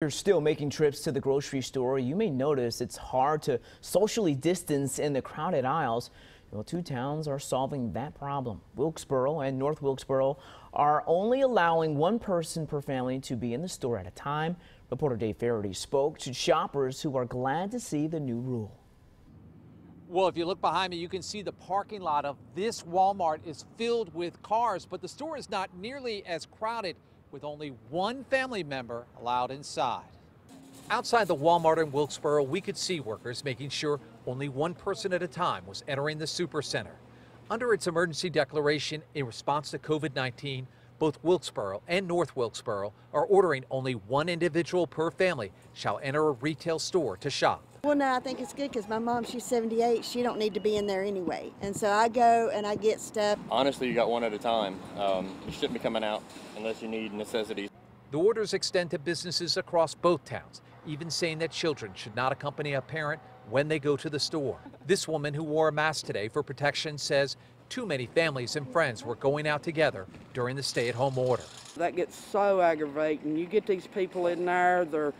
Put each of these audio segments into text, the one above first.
you're still making trips to the grocery store, you may notice it's hard to socially distance in the crowded aisles. Well, two towns are solving that problem. Wilkesboro and North Wilkesboro are only allowing one person per family to be in the store at a time. Reporter Dave Faherty spoke to shoppers who are glad to see the new rule. Well, if you look behind me, you can see the parking lot of this Walmart is filled with cars, but the store is not nearly as crowded with only one family member allowed inside. Outside the Walmart in Wilkesboro, we could see workers making sure only one person at a time was entering the supercenter. Under its emergency declaration in response to COVID 19, both Wilkesboro and North Wilkesboro are ordering only one individual per family shall enter a retail store to shop. Well, no, I think it's good because my mom, she's 78. She don't need to be in there anyway. And so I go and I get stuff. Honestly, you got one at a time. Um, you shouldn't be coming out unless you need necessities. The orders extend to businesses across both towns, even saying that children should not accompany a parent when they go to the store. This woman who wore a mask today for protection says too many families and friends were going out together during the stay at home order. That gets so aggravating. You get these people in there, they're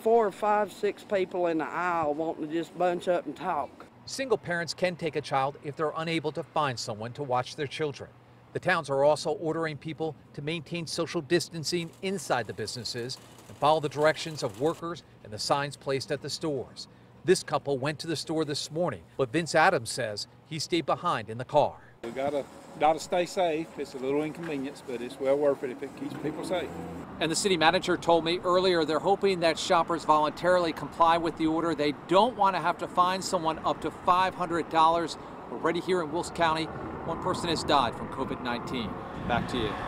four, five, six people in the aisle wanting to just bunch up and talk. Single parents can take a child if they're unable to find someone to watch their children. The towns are also ordering people to maintain social distancing inside the businesses and follow the directions of workers and the signs placed at the stores. This couple went to the store this morning, but Vince Adams says he stayed behind in the car. We gotta gotta stay safe. It's a little inconvenience, but it's well worth it if it keeps people safe. And the city manager told me earlier they're hoping that shoppers voluntarily comply with the order. They don't want to have to fine someone up to $500. Already here in Wilkes County, one person has died from COVID 19. Back to you.